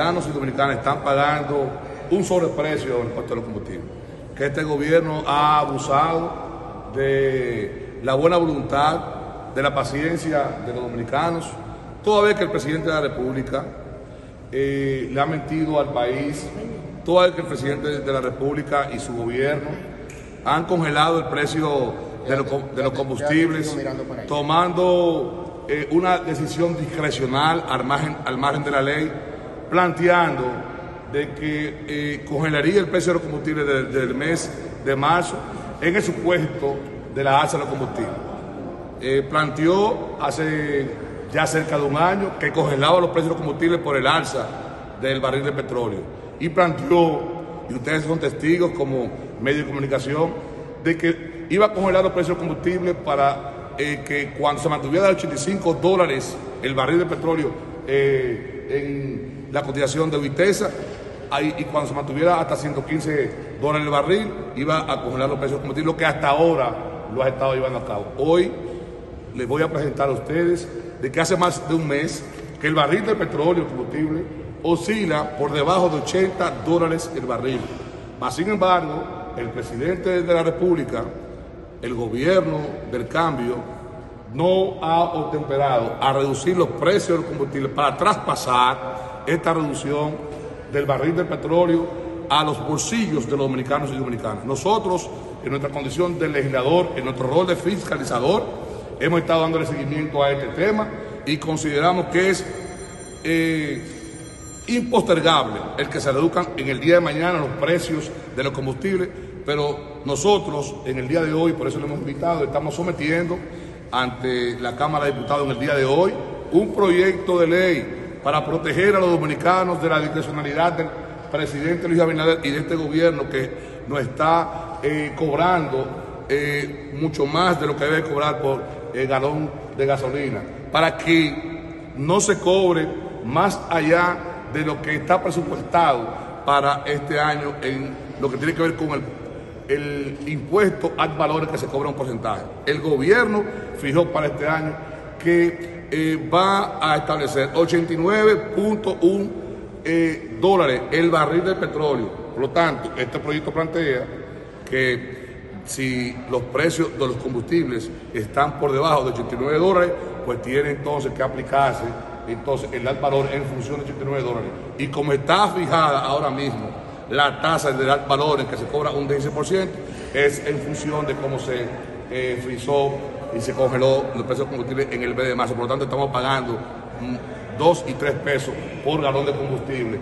dominicanos y dominicanas están pagando un sobreprecio en costo de los combustibles. Que este gobierno ha abusado de la buena voluntad, de la paciencia de los dominicanos, toda vez que el presidente de la República eh, le ha mentido al país, toda vez que el presidente de la República y su gobierno han congelado el precio de, los, combustibles, tomando eh, una decisión discrecional al margen de la ley, planteando de que eh, congelaría el precio de los combustibles del, del mes de marzo en el supuesto de la alza de los combustibles. Eh, planteó hace ya cerca de un año que congelaba los precios de los combustibles por el alza del barril de petróleo. Y planteó, y ustedes son testigos como medio de comunicación, de que iba a congelar los precios de combustible para eh, que cuando se mantuviera a 85 dólares el barril de petróleo eh, en la cotización de Vitesa, ahí, y cuando se mantuviera hasta 115 dólares el barril, iba a congelar los precios de combustible, lo que hasta ahora lo ha estado llevando a cabo. Hoy les voy a presentar a ustedes de que hace más de un mes que el barril de petróleo combustible oscila por debajo de 80 dólares el barril. Sin embargo, el presidente de la República, el gobierno del cambio, no ha obtemperado a reducir los precios del combustible para traspasar esta reducción del barril de petróleo a los bolsillos de los dominicanos y dominicanas. Nosotros, en nuestra condición de legislador, en nuestro rol de fiscalizador, hemos estado dándole seguimiento a este tema y consideramos que es eh, impostergable el que se reduzcan en el día de mañana los precios de los combustibles, pero nosotros en el día de hoy, por eso lo hemos invitado, estamos sometiendo ante la Cámara de Diputados en el día de hoy un proyecto de ley para proteger a los dominicanos de la discrecionalidad del presidente Luis Abinader y de este gobierno que nos está eh, cobrando eh, mucho más de lo que debe cobrar por el galón de gasolina, para que no se cobre más allá de lo que está presupuestado para este año en lo que tiene que ver con el, el impuesto ad valores que se cobra un porcentaje. El gobierno fijó para este año que eh, va a establecer 89.1 eh, dólares el barril de petróleo. Por lo tanto, este proyecto plantea que si los precios de los combustibles están por debajo de 89 dólares, pues tiene entonces que aplicarse entonces el al valor en función de 89 dólares. Y como está fijada ahora mismo la tasa del al valor en que se cobra un 15%, es en función de cómo se eh, frizó y se congeló los precios de combustible en el mes de marzo. Por lo tanto, estamos pagando 2 y 3 pesos por galón de combustible.